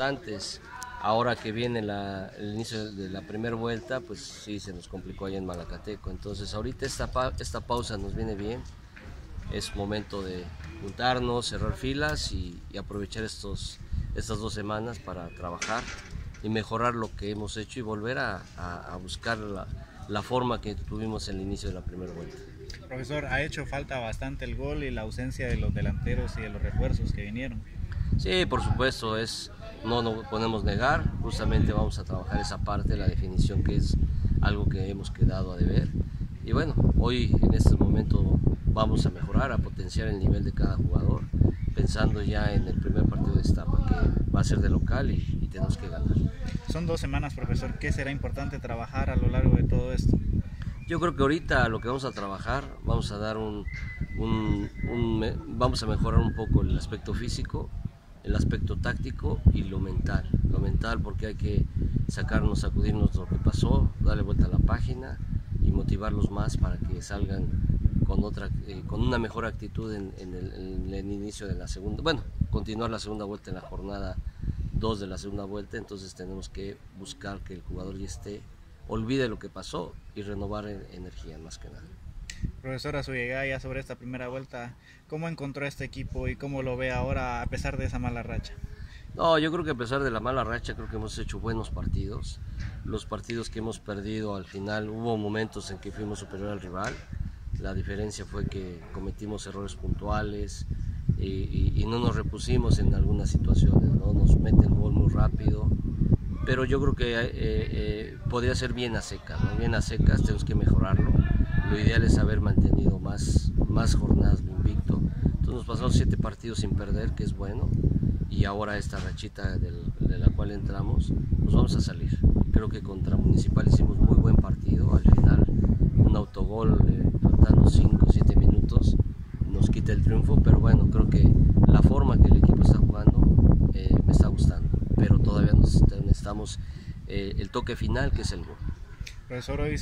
importantes. Ahora que viene la, el inicio de la primera vuelta, pues sí, se nos complicó ahí en Malacateco. Entonces ahorita esta, esta pausa nos viene bien. Es momento de juntarnos, cerrar filas y, aprovechar estos, estas dos semanas para trabajar y mejorar lo que hemos hecho y volver a, buscar la, la forma que tuvimos en el inicio de la primera vuelta. Profesor, ha hecho falta bastante el gol y la ausencia de los delanteros y de los refuerzos que vinieron. Sí, por supuesto, es, no nos podemos negar, justamente vamos a trabajar esa parte, la definición que es algo que hemos quedado a deber. Y bueno, hoy en este momento vamos a mejorar, a potenciar el nivel de cada jugador, pensando ya en el primer partido de esta etapa, que va a ser de local y, y tenemos que ganar. Son dos semanas, profesor. ¿Qué será importante trabajar a lo largo de todo esto? Yo creo que ahorita lo que vamos a trabajar, vamos a dar un, vamos a mejorar un poco el aspecto físico, el aspecto táctico y lo mental. Lo mental porque hay que sacarnos, sacudirnos lo que pasó, darle vuelta a la página y motivarlos más para que salgan con otra, eh, con una mejor actitud en, el, el, inicio de la segunda, bueno, continuar la segunda vuelta en la jornada 2 de la segunda vuelta, entonces tenemos que buscar que el jugador ya esté olvide lo que pasó y renovar energía más que nada. Profesor, a su llegada ya sobre esta primera vuelta, ¿cómo encontró este equipo y cómo lo ve ahora a pesar de esa mala racha? No, yo creo que a pesar de la mala racha, creo que hemos hecho buenos partidos. Los partidos que hemos perdido al final, hubo momentos en que fuimos superior al rival. La diferencia fue que cometimos errores puntuales y, no nos repusimos en algunas situaciones. ¿no? Nos meten el gol muy rápido pero yo creo que eh, eh, podría ser bien a secas, bien a secas, tenemos que mejorarlo. Lo ideal es haber mantenido más, más jornadas de invicto. Entonces nos pasamos siete partidos sin perder, que es bueno, y ahora esta rachita de la cual entramos, nos vamos a salir. Creo que contra Municipal hicimos muy buen partido, al final un autogol eh, faltando 5 o 7 minutos nos quita el triunfo, pero bueno, creo que la forma que el equipo está jugando me está gustando pero todavía necesitamos eh, el toque final que es el gol. Profesor, hoy